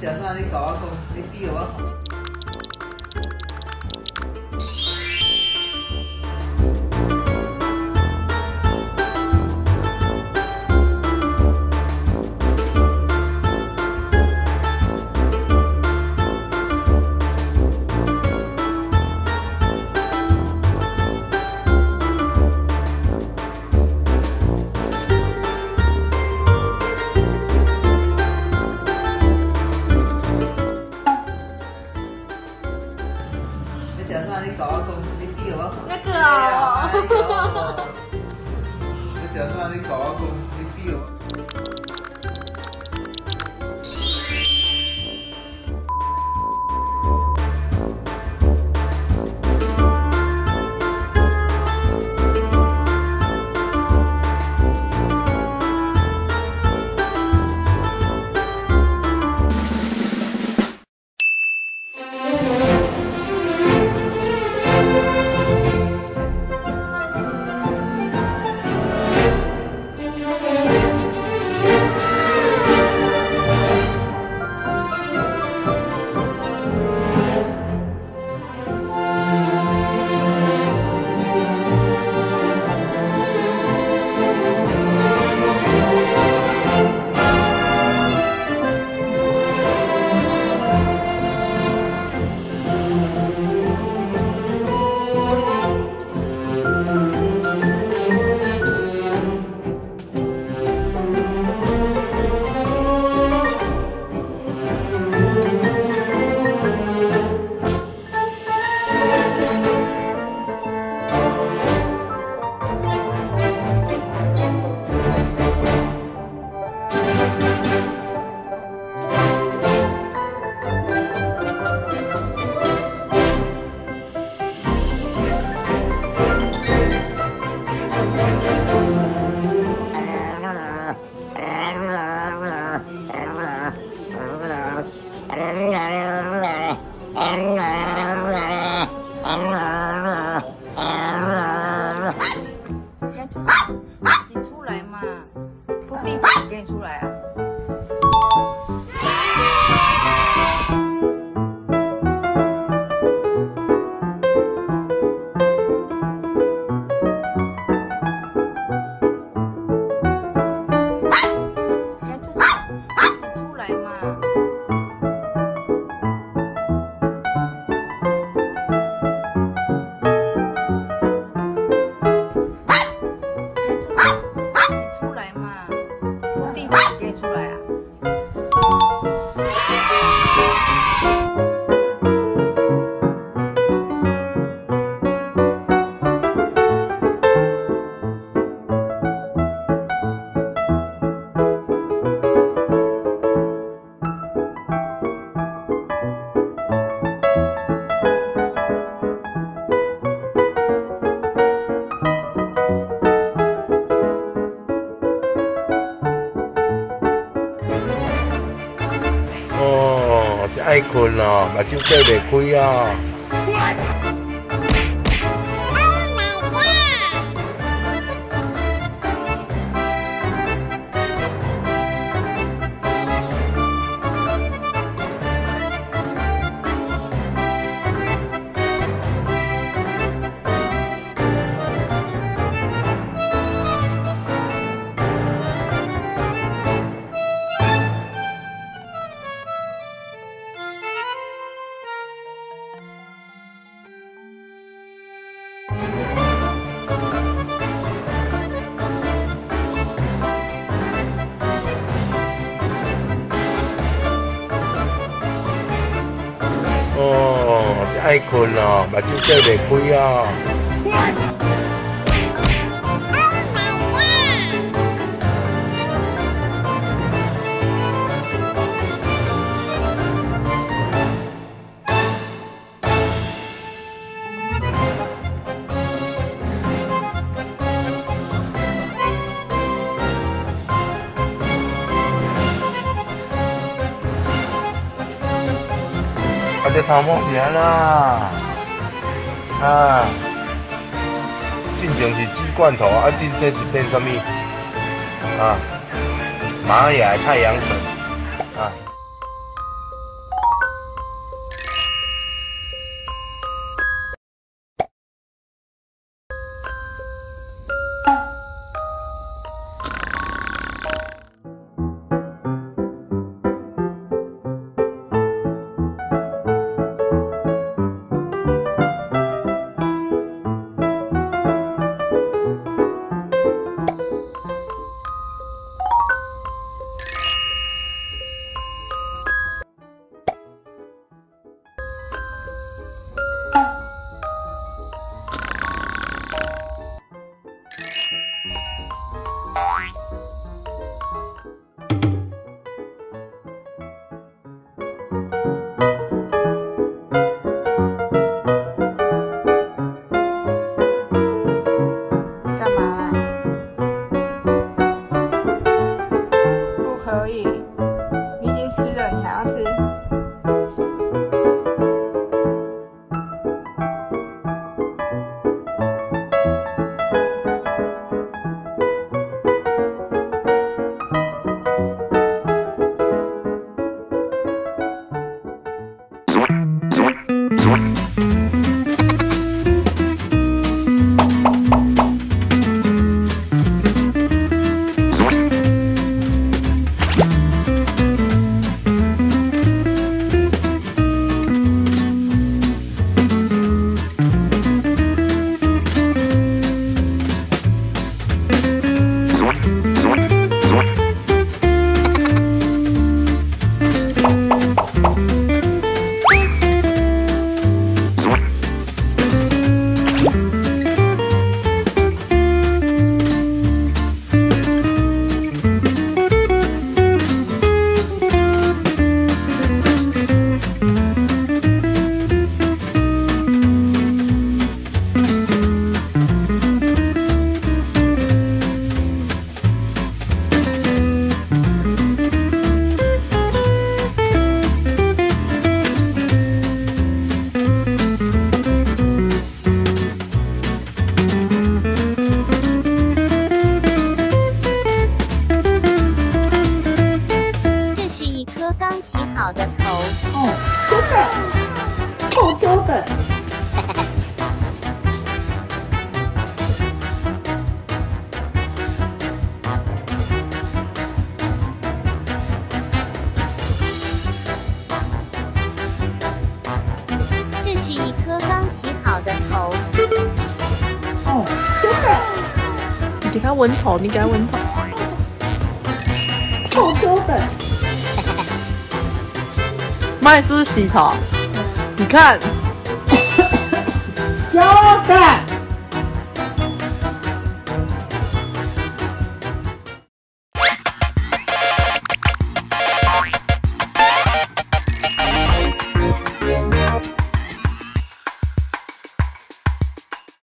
食啥？你搞一个，你比我好。困哦，目睭闭袂开啊。太困了，目睭睁袂开啊。啊，这头毛尔啦，啊，进前是鸡罐头，啊，进这是变什么？啊，玛雅太阳神，啊，给它闻头，你给它闻头。臭臭的。妈，你是不是洗头？你看，臭的。